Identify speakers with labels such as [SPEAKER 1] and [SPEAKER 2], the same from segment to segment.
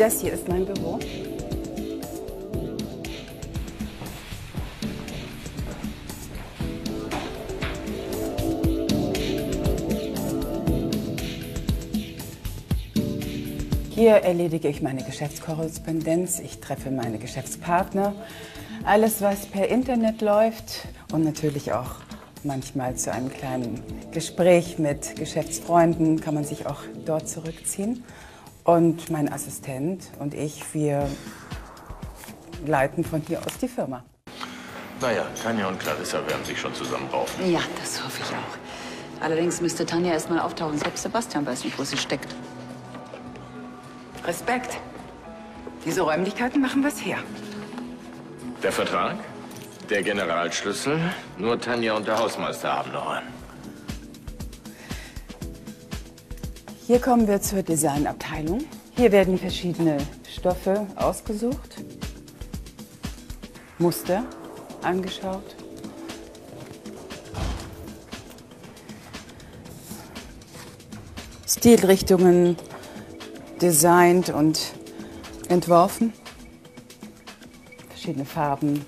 [SPEAKER 1] Das hier ist mein Büro. Hier erledige ich meine Geschäftskorrespondenz, ich treffe meine Geschäftspartner, alles was per Internet läuft und natürlich auch manchmal zu einem kleinen Gespräch mit Geschäftsfreunden kann man sich auch dort zurückziehen. Und mein Assistent und ich, wir leiten von hier aus die Firma.
[SPEAKER 2] Naja, Tanja und Clarissa werden sich schon zusammenraufen.
[SPEAKER 3] Ja, das hoffe ich auch. Allerdings müsste Tanja erst mal auftauchen. Selbst Sebastian weiß nicht, wo sie steckt.
[SPEAKER 1] Respekt. Diese Räumlichkeiten machen was her.
[SPEAKER 2] Der Vertrag? Der Generalschlüssel? Nur Tanja und der Hausmeister haben noch einen.
[SPEAKER 1] Hier kommen wir zur Designabteilung. Hier werden verschiedene Stoffe ausgesucht, Muster angeschaut. Stilrichtungen designt und entworfen. Verschiedene Farben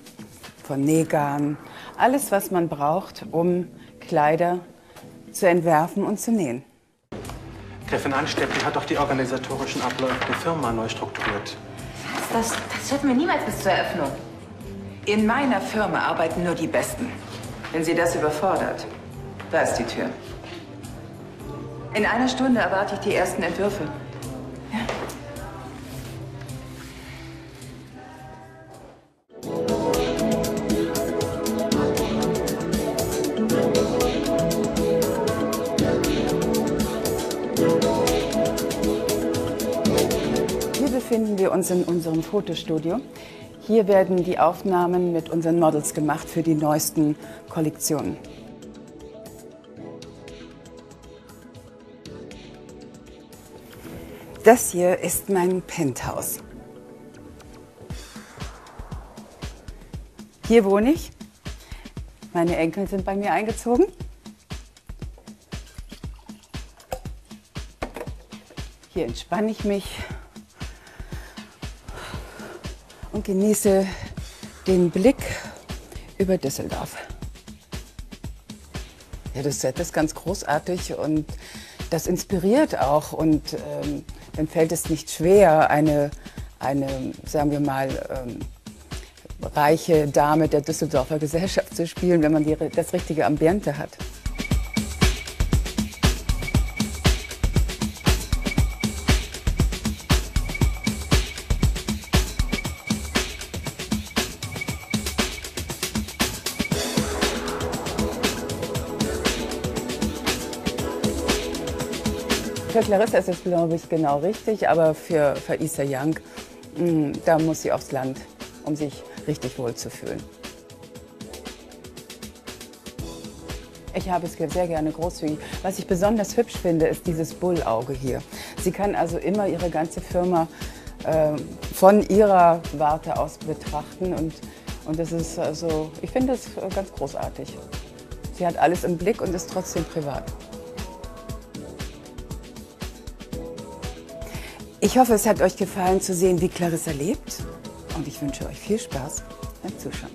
[SPEAKER 1] von Nähgarn. Alles, was man braucht, um Kleider zu entwerfen und zu nähen.
[SPEAKER 4] Gräfin Ansteppen hat doch die organisatorischen Abläufe der Firma neu strukturiert.
[SPEAKER 5] Das, das hört mir niemals bis zur Eröffnung.
[SPEAKER 6] In meiner Firma arbeiten nur die Besten. Wenn Sie das überfordert, da ist die Tür. In einer Stunde erwarte ich die ersten Entwürfe.
[SPEAKER 1] Befinden wir uns in unserem Fotostudio. Hier werden die Aufnahmen mit unseren Models gemacht für die neuesten Kollektionen. Das hier ist mein Penthouse. Hier wohne ich. Meine Enkel sind bei mir eingezogen. Hier entspanne ich mich und genieße den Blick über Düsseldorf. Ja, das Set ist ganz großartig und das inspiriert auch und ähm, dann fällt es nicht schwer, eine, eine sagen wir mal, ähm, reiche Dame der Düsseldorfer Gesellschaft zu spielen, wenn man die, das richtige Ambiente hat. Für Clarissa ist es, glaube ich, genau richtig, aber für, für Issa Young, mh, da muss sie aufs Land, um sich richtig wohl zu fühlen. Ich habe es sehr gerne großzügig. Was ich besonders hübsch finde, ist dieses Bullauge hier. Sie kann also immer ihre ganze Firma äh, von ihrer Warte aus betrachten und, und das ist also, ich finde das ganz großartig. Sie hat alles im Blick und ist trotzdem privat. Ich hoffe, es hat euch gefallen zu sehen, wie Clarissa lebt. Und ich wünsche euch viel Spaß beim Zuschauen.